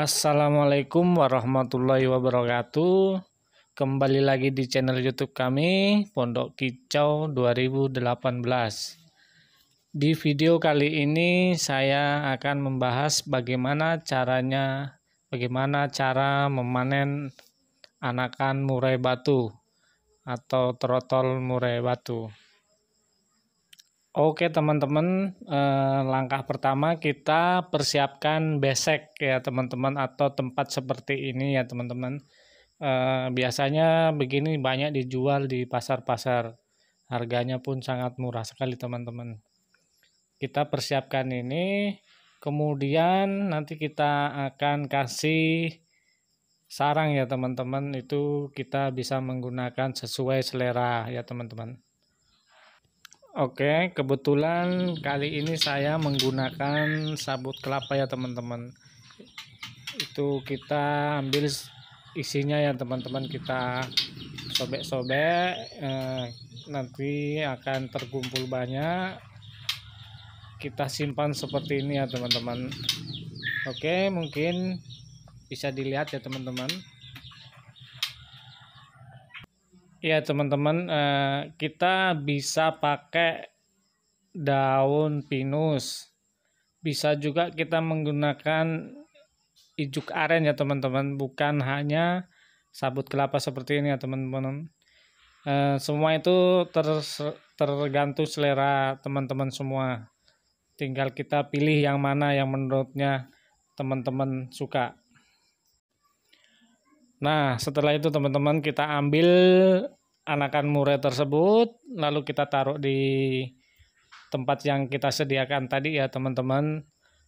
Assalamualaikum warahmatullahi wabarakatuh. Kembali lagi di channel YouTube kami, Pondok Kicau 2018. Di video kali ini saya akan membahas bagaimana caranya bagaimana cara memanen anakan murai batu atau trotol murai batu. Oke teman-teman, eh, langkah pertama kita persiapkan besek ya teman-teman atau tempat seperti ini ya teman-teman. Eh, biasanya begini banyak dijual di pasar-pasar, harganya pun sangat murah sekali teman-teman. Kita persiapkan ini, kemudian nanti kita akan kasih sarang ya teman-teman, itu kita bisa menggunakan sesuai selera ya teman-teman. Oke, kebetulan kali ini saya menggunakan sabut kelapa ya teman-teman. Itu kita ambil isinya ya teman-teman, kita sobek-sobek, eh, nanti akan terkumpul banyak. Kita simpan seperti ini ya teman-teman. Oke, mungkin bisa dilihat ya teman-teman. Ya teman-teman, eh, kita bisa pakai daun pinus. Bisa juga kita menggunakan ijuk aren ya teman-teman, bukan hanya sabut kelapa seperti ini ya teman-teman. Eh, semua itu ter, tergantung selera teman-teman semua. Tinggal kita pilih yang mana yang menurutnya teman-teman suka. Nah, setelah itu teman-teman kita ambil anakan murai tersebut, lalu kita taruh di tempat yang kita sediakan tadi ya teman-teman,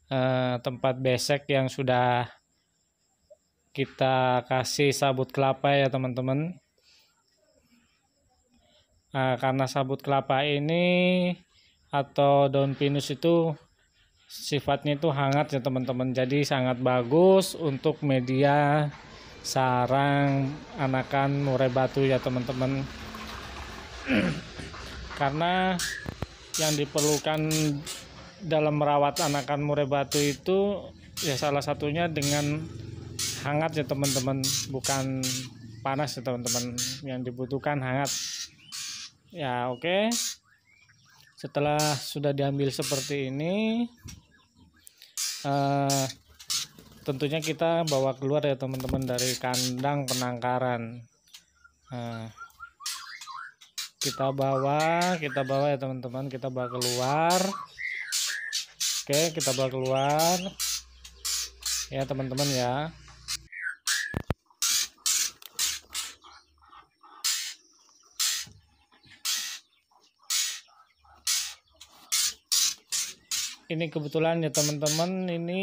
eh, tempat besek yang sudah kita kasih sabut kelapa ya teman-teman. Nah, karena sabut kelapa ini atau daun pinus itu sifatnya itu hangat ya teman-teman, jadi sangat bagus untuk media sarang anakan murai batu ya teman-teman. Karena yang diperlukan dalam merawat anakan murai batu itu ya salah satunya dengan hangat ya teman-teman. Bukan panas ya teman-teman. Yang dibutuhkan hangat. Ya oke. Okay. setelah sudah diambil seperti ini uh, tentunya kita bawa keluar ya teman-teman dari kandang penangkaran. Nah, kita bawa kita bawa ya teman-teman. Kita bawa keluar. Oke kita bawa keluar. Ya teman-teman ya ini kebetulan ya teman-teman ini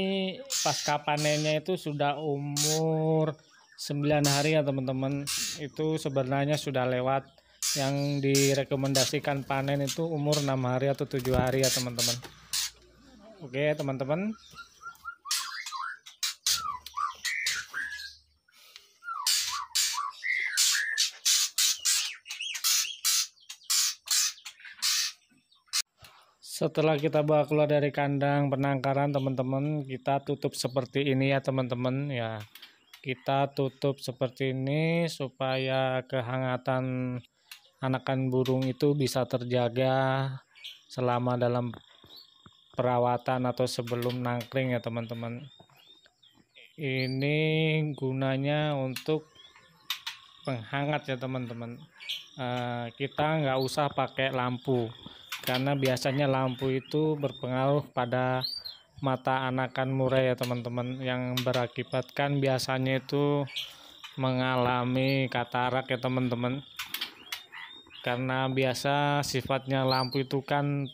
pasca panennya itu sudah umur 9 hari ya teman-teman. Itu sebenarnya sudah lewat. Yang direkomendasikan panen itu umur 6 hari atau 7 hari ya teman-teman. Oke teman-teman setelah kita bawa keluar dari kandang penangkaran teman-teman kita tutup seperti ini ya teman-teman ya. Kita tutup seperti ini supaya kehangatan anakan burung itu bisa terjaga selama dalam perawatan atau sebelum nangkring ya teman-teman. Ini gunanya untuk penghangat ya teman-teman. Uh, kita nggak usah pakai lampu karena biasanya lampu itu berpengaruh pada mata anakan murai ya teman-teman. Yang berakibatkan biasanya itu mengalami katarak ya teman-teman. Karena biasa sifatnya lampu itu kan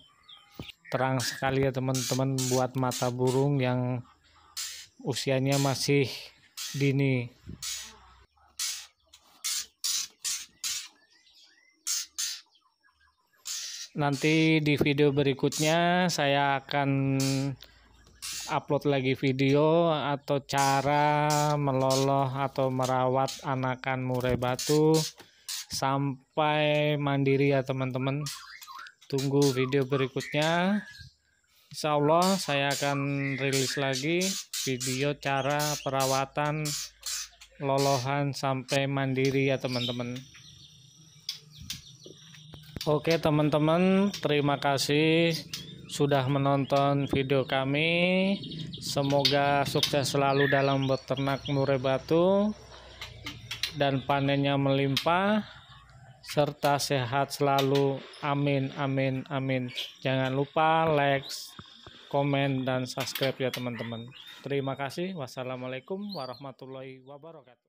terang sekali ya teman-teman buat mata burung yang usianya masih dini nanti di video berikutnya saya akan upload lagi video atau cara meloloh atau merawat anakan murai batu. Sampai mandiri ya teman-teman. Tunggu video berikutnya. Insya Allah saya akan rilis lagi video cara perawatan lolohan sampai mandiri ya teman-teman Oke teman-teman terima kasih sudah menonton video kami. Semoga sukses selalu dalam beternak murai batu dan panennya melimpah serta sehat selalu. Amin amin amin. Jangan lupa like komen dan subscribe ya teman-teman. Terima kasih. Wassalamualaikum warahmatullahi wabarakatuh